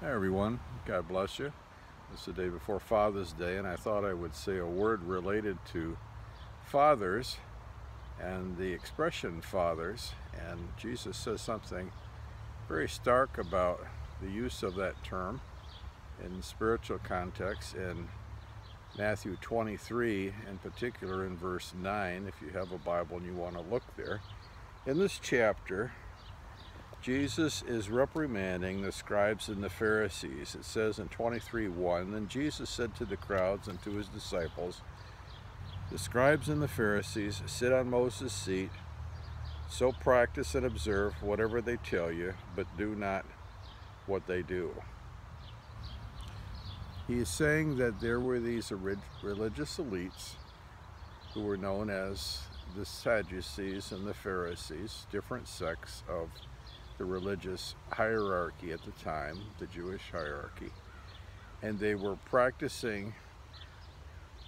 Hi everyone, God bless you. It's the day before Father's Day and I thought I would say a word related to fathers and the expression fathers and Jesus says something very stark about the use of that term in spiritual context in Matthew 23 in particular in verse 9 if you have a Bible and you want to look there. In this chapter Jesus is reprimanding the scribes and the Pharisees. It says in 23:1, Then Jesus said to the crowds and to his disciples, The scribes and the Pharisees sit on Moses' seat, so practice and observe whatever they tell you, but do not what they do. He is saying that there were these religious elites who were known as the Sadducees and the Pharisees, different sects of the religious hierarchy at the time, the Jewish hierarchy, and they were practicing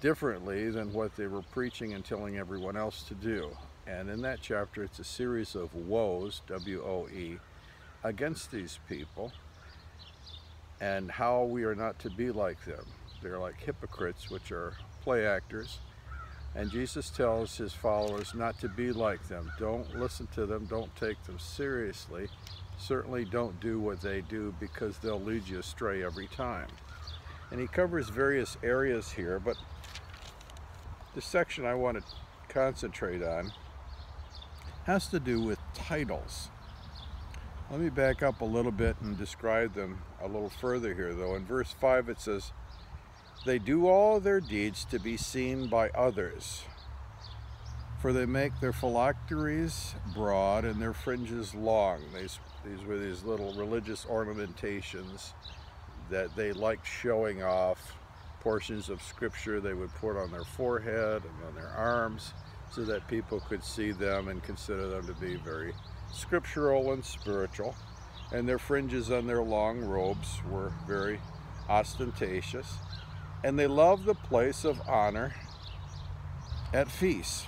differently than what they were preaching and telling everyone else to do. And in that chapter, it's a series of woes, W-O-E, against these people and how we are not to be like them. They're like hypocrites, which are play actors, and Jesus tells his followers not to be like them. Don't listen to them. Don't take them seriously. Certainly don't do what they do because they'll lead you astray every time. And he covers various areas here, but the section I want to concentrate on has to do with titles. Let me back up a little bit and describe them a little further here though. In verse 5 it says, they do all their deeds to be seen by others, for they make their phylacteries broad and their fringes long. These, these were these little religious ornamentations that they liked showing off portions of scripture they would put on their forehead and on their arms so that people could see them and consider them to be very scriptural and spiritual. And their fringes on their long robes were very ostentatious and they love the place of honor at feasts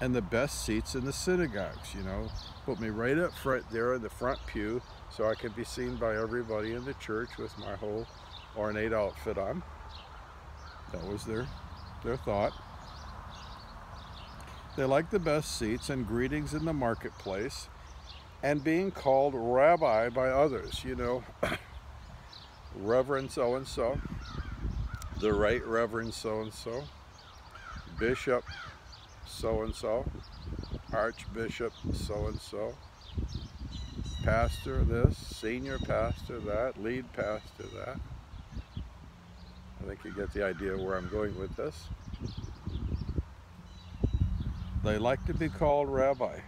and the best seats in the synagogues, you know. Put me right up front there in the front pew so I can be seen by everybody in the church with my whole ornate outfit on. That was their, their thought. They like the best seats and greetings in the marketplace and being called rabbi by others, you know, Reverend so-and-so, the Right Reverend so-and-so, Bishop so-and-so, Archbishop so-and-so, pastor this, senior pastor that, lead pastor that. I think you get the idea where I'm going with this. They like to be called rabbi,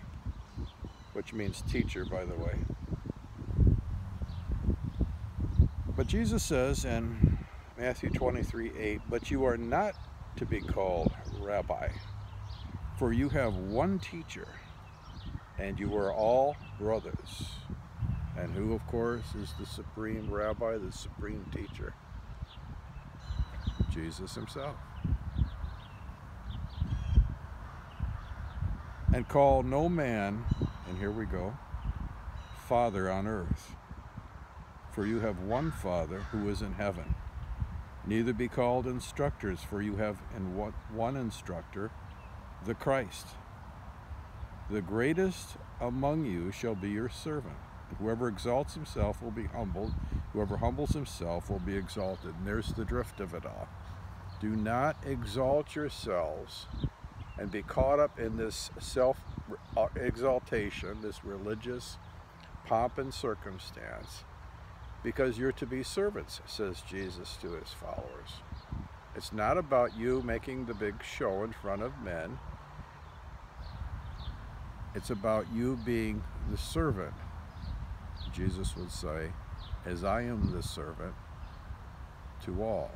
which means teacher, by the way. But Jesus says, and Matthew 23, 8, But you are not to be called rabbi, for you have one teacher, and you are all brothers. And who, of course, is the supreme rabbi, the supreme teacher? Jesus himself. And call no man, and here we go, Father on earth, for you have one Father who is in heaven. Neither be called instructors, for you have in one instructor, the Christ. The greatest among you shall be your servant. Whoever exalts himself will be humbled. Whoever humbles himself will be exalted. And there's the drift of it all. Do not exalt yourselves and be caught up in this self-exaltation, uh, this religious pomp and circumstance because you're to be servants, says Jesus to his followers. It's not about you making the big show in front of men. It's about you being the servant. Jesus would say, as I am the servant to all.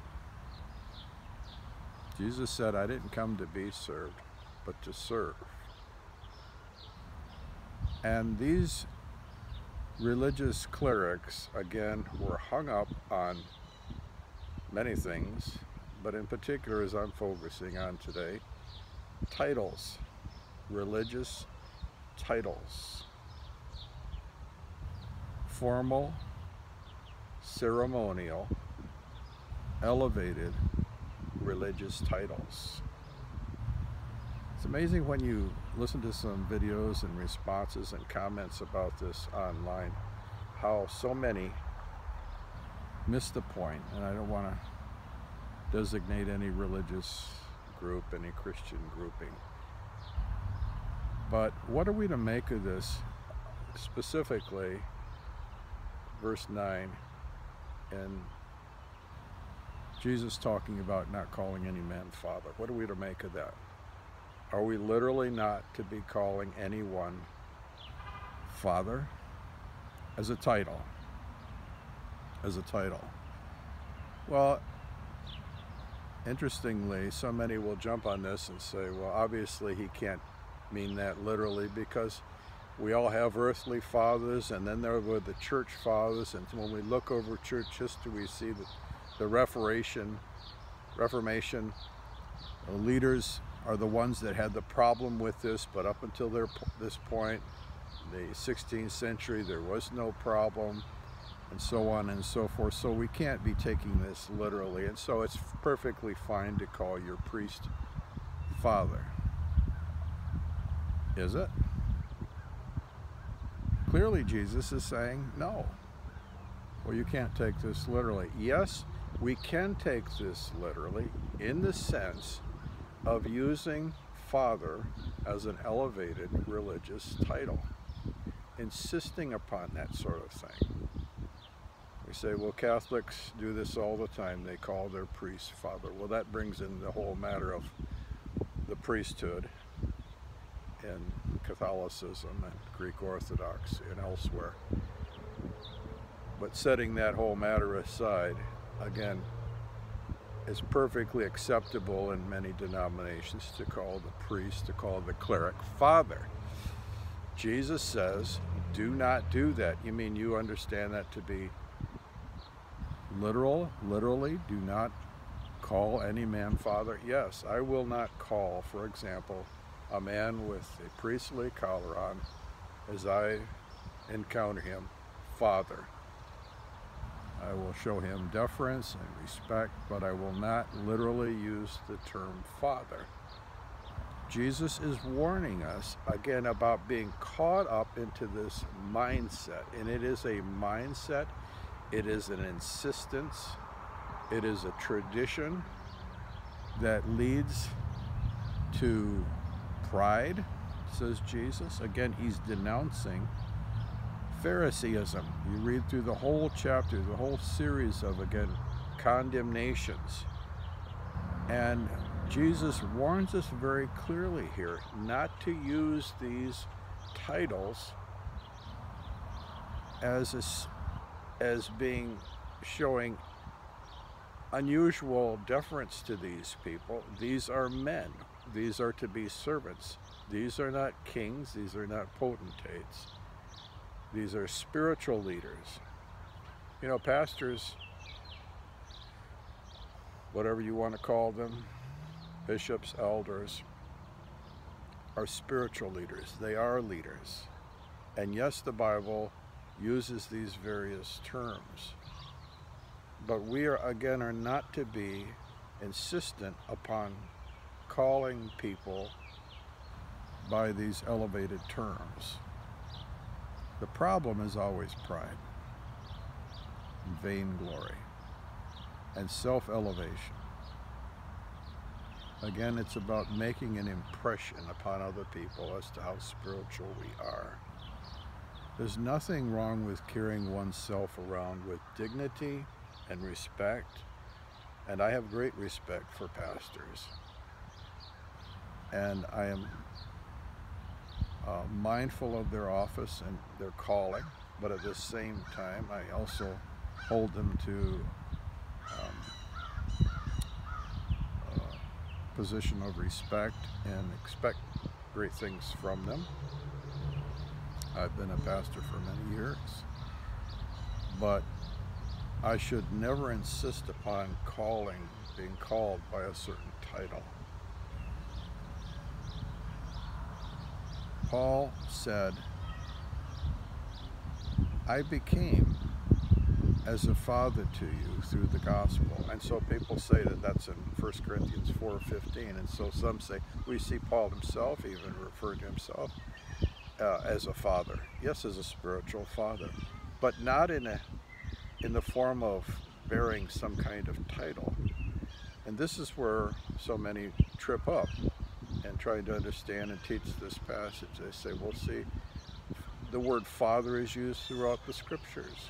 Jesus said, I didn't come to be served, but to serve. And these religious clerics, again, were hung up on many things, but in particular, as I'm focusing on today, titles, religious titles, formal, ceremonial, elevated religious titles. It's amazing when you listen to some videos and responses and comments about this online, how so many miss the point, and I don't want to designate any religious group, any Christian grouping. But what are we to make of this specifically, verse 9, and Jesus talking about not calling any man father? What are we to make of that? Are we literally not to be calling anyone father as a title? As a title. Well, interestingly, so many will jump on this and say, well, obviously he can't mean that literally because we all have earthly fathers and then there were the church fathers and when we look over church history we see that the Reformation, Reformation leaders are the ones that had the problem with this, but up until their, this point, the 16th century, there was no problem, and so on and so forth. So we can't be taking this literally, and so it's perfectly fine to call your priest father. Is it? Clearly, Jesus is saying no. Well, you can't take this literally. Yes, we can take this literally in the sense of using father as an elevated religious title, insisting upon that sort of thing. We say, well, Catholics do this all the time. They call their priest father. Well, that brings in the whole matter of the priesthood in Catholicism and Greek Orthodox and elsewhere. But setting that whole matter aside, again, it's perfectly acceptable in many denominations to call the priest, to call the cleric father. Jesus says, do not do that. You mean you understand that to be literal, literally, do not call any man father? Yes, I will not call, for example, a man with a priestly collar on as I encounter him, father. I will show him deference and respect, but I will not literally use the term father. Jesus is warning us again about being caught up into this mindset, and it is a mindset, it is an insistence, it is a tradition that leads to pride, says Jesus. Again, he's denouncing Phariseeism. You read through the whole chapter, the whole series of, again, condemnations. And Jesus warns us very clearly here not to use these titles as, a, as being showing unusual deference to these people. These are men. These are to be servants. These are not kings. These are not potentates. These are spiritual leaders. You know, pastors, whatever you want to call them, bishops, elders, are spiritual leaders. They are leaders. And yes, the Bible uses these various terms. But we are, again, are not to be insistent upon calling people by these elevated terms. The problem is always pride, vainglory, and self-elevation. Again, it's about making an impression upon other people as to how spiritual we are. There's nothing wrong with carrying oneself around with dignity and respect, and I have great respect for pastors. And I am uh, mindful of their office and their calling, but at the same time, I also hold them to um, a position of respect and expect great things from them. I've been a pastor for many years, but I should never insist upon calling, being called by a certain title. Paul said, I became as a father to you through the gospel. And so people say that that's in 1 Corinthians 4.15. And so some say, we see Paul himself even refer to himself uh, as a father. Yes, as a spiritual father, but not in, a, in the form of bearing some kind of title. And this is where so many trip up trying to understand and teach this passage. They say, well, see, the word father is used throughout the scriptures.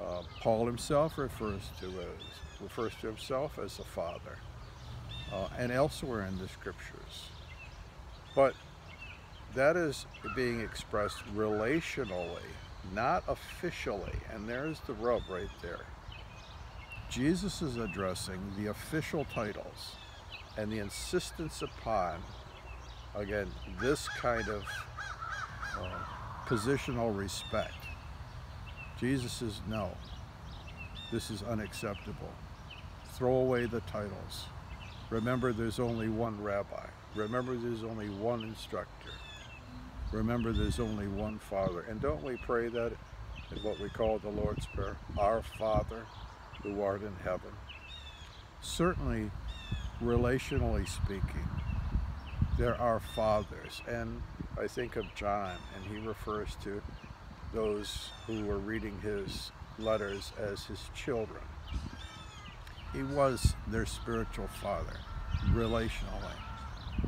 Uh, Paul himself refers to refers to himself as a father, uh, and elsewhere in the scriptures. But that is being expressed relationally, not officially, and there's the rub right there. Jesus is addressing the official titles and the insistence upon, again, this kind of uh, positional respect Jesus says, no, this is unacceptable. Throw away the titles. Remember there's only one rabbi. Remember there's only one instructor. Remember there's only one Father. And don't we pray that in what we call the Lord's Prayer? Our Father who art in heaven. Certainly, relationally speaking, there are fathers. And I think of John, and he refers to those who were reading his letters as his children. He was their spiritual father, relationally.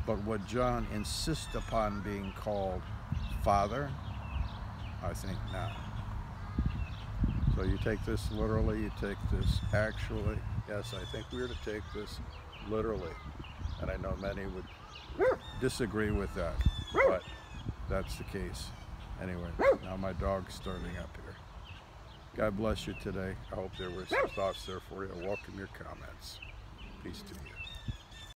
But would John insist upon being called father? I think not. So you take this literally, you take this actually. Yes, I think we're to take this literally. And I know many would disagree with that, but that's the case. Anyway, now my dog's starting up here. God bless you today. I hope there were some thoughts there for you. I welcome your comments. Peace to you.